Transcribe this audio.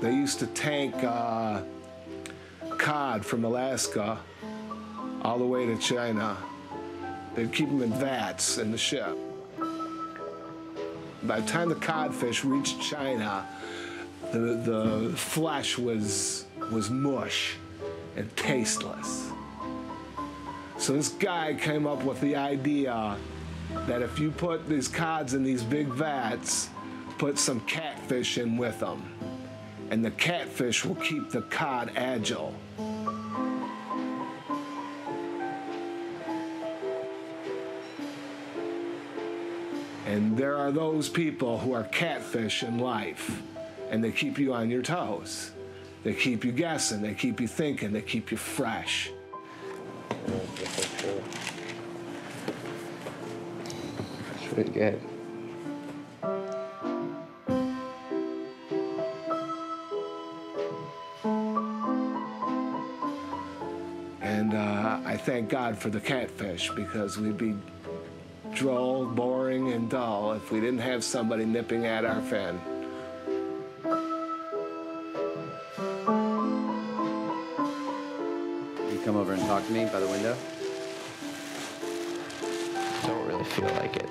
They used to tank uh, cod from Alaska all the way to China. They'd keep them in vats in the ship. By the time the codfish reached China, the, the flesh was, was mush and tasteless. So this guy came up with the idea that if you put these cods in these big vats, put some catfish in with them, and the catfish will keep the cod agile. And there are those people who are catfish in life, and they keep you on your toes. They keep you guessing, they keep you thinking, they keep you fresh. It's good. And uh, I thank God for the catfish because we'd be droll, boring, and dull if we didn't have somebody nipping at our fin. You come over and talk to me by the window? Don't really feel like it.